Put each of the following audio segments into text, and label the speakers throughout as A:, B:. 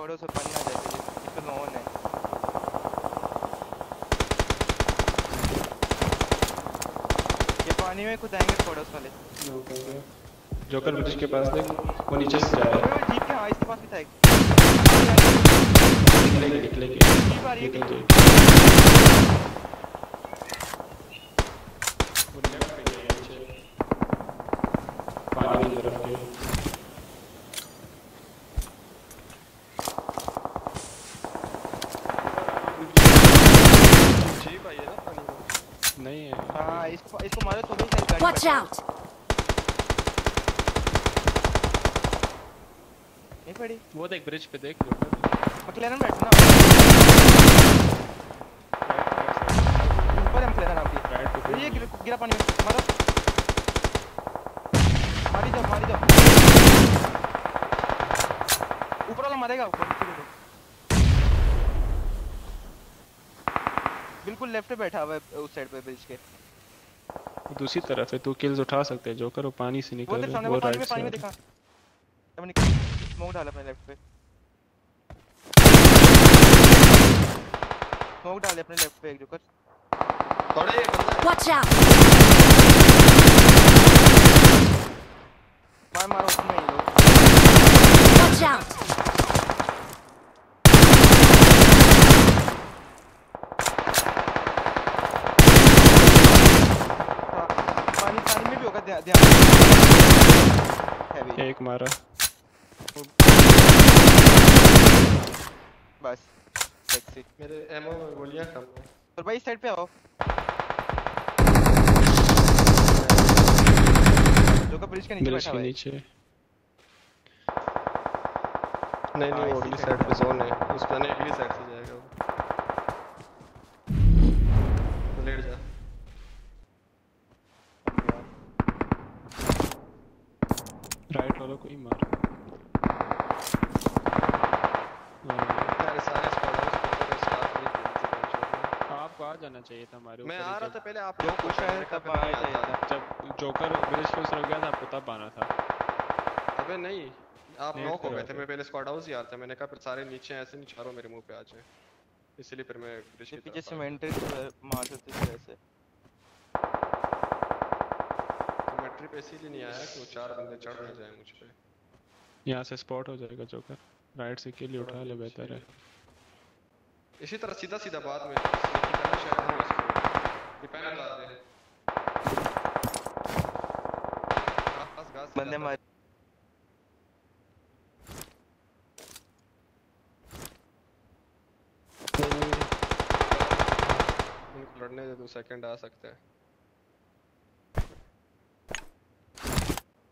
A: Squad से पानी आ जाएगा इस पे नॉन है। ये पानी में खुद आएँगे फोटोस वाले
B: जोकर ब्रिज के पास देख वो नीचे से जा रहा है।
A: जीप के हाँ इसके पास भी था एक।
B: निकलेगी निकलेगी।
A: है
B: निकल जाएगी वो लेफ़्ट पे गई है नीचे पानी की तरफ़ गई
C: जीप आई है ना पानी में
B: नहीं है
A: इसको इसको मारो तो भी शायद गाड़ी
D: Watch out!
A: नहीं पड़ी?
B: वो देख ब्रिज पे देख।
A: मकलेरन बैठना ऊपर है मकलेरन आपकी।
B: राइट पे
A: ये गिरा पानी में। मारो। मारी जाओ मारी जाओ। ऊपर वाला मारेगा ऊपर। बिल्कुल लेफ़्ट पे बैठा हुआ है उस साइड पे ब्रिज के।
B: दूसरी तरफ़ है तू किल्स उठा सकते हैं जोकर वो पानी से निकल रहा
A: सामने
B: है
A: वो
B: वो
A: पानी में
B: राइट
A: पानी में देखा। निकल स्मोक डाल अपने लेफ़्ट पे। स्मोक डाल अपने लेफ़्ट पे एक जोकर
C: थोड़े ये बंदा
D: Watch out!
A: मार मारो उसमें ये लोग
D: Watch out!
A: हाँ, पानी पानी में भी होगा ध्यान
B: एक मारा।
A: बस। टैक्सी
C: मेरे एमओ में गोलियाँ कम है।
A: और भाई साइड पे आओ। जो का ब्रिज के नीचे बैठा है।
B: नीचे।
C: नहीं
A: हाँ,
C: नहीं वो
A: इसी
C: अगली साइड पे जोन है। उस पे नहीं अगली साइड से जाएगा
B: राइट वाला कोई मार हाँ,
C: मेरे सारे स्क्वाड है। स्टार्ट नहीं की थी टेंशन
B: आपको आ जाना चाहिए था हमारे
C: मैं
B: ऊपर
C: आ रहा था पहले आप लोग
A: कुछ है तब आया था।
B: जब जोकर ब्रिज उस गया था आपको तब आना था।
C: अबे नहीं। आप नॉक हो गए थे मैं पहले स्क्वाड हाउस ही आता मैंने कहा फिर सारे नीचे ऐसे नहीं चारों मेरे मुँह पे आ जाए। इसलिए फिर मैं ब्रिज की
A: पीछे
C: आ
A: सीमेंटेड मार सकते थे।
C: ट्रिप इसीलिए नहीं आया कि वो चार बंदे चढ़ ना जाए मुझ पे।
B: यहाँ से स्पॉट हो जाएगा जोकर राइट से किल उठा ले बेहतर है।
C: इसी तरह सीधा सीधा बाद में लेकिन करना शायद हो इसको। ये पैन उतार दे
A: बंदे मार
C: लड़ने दे दो सेकंड आ सकता हैं।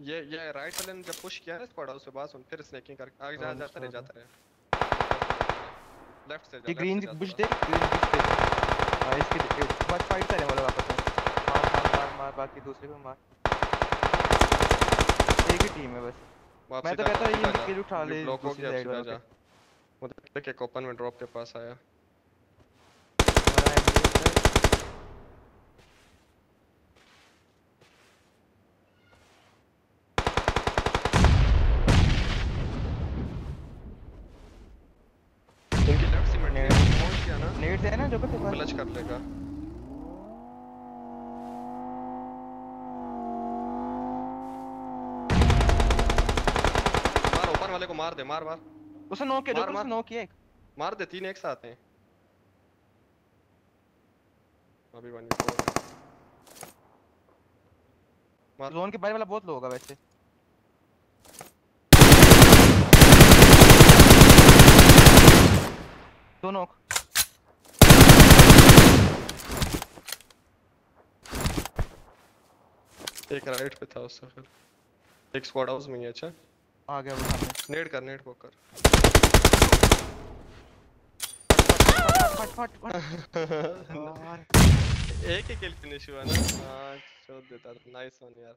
C: ये ये राइट वाले ने जब पुश किया ना स्क्वाड हाउस पे बात सुन फिर स्नैकिंग करके आगे जा
B: हाँ,
C: जाता रहे जाता रहे। लेफ़्ट से जा
A: ये ग्रीन बुश। देख ग्रीन बुश देख हाँ इसके देख बस फाइट करें वो लोग आपस मार मार मार मार बाकी दूसरे को मार। एक ही टीम है बस। मैं तो कहता
C: सीधा
A: ये। किल उठा ले
C: block हो गया,
A: साइड
C: जा। देख एक ओपन में ड्रॉप के पास आया इनकी लेफ़्ट सीमेंट
A: नेट।
C: पहुँच गया ना
A: नेट है ना जो के
C: क्लच कर लेगा। मार ऊपर वाले को मार दे मार मार।
A: उसे नॉक किया जो नॉक किया एक।
C: मार दे तीन एक साथ हैं। अभी वन मार।
A: जोन के बाहर वाला बहुत लो होगा वैसे। दो
C: एक राइट पे था उससे फिर। एक स्क्वाड हाउस में ही अच्छा?
A: आ गया वो सामने।
C: नेड कर नेड पोकर
A: फट फट फट यार।
C: एक ही किल फिनिश हुआ ना। हाँ छोड़ देता नाइस वन यार।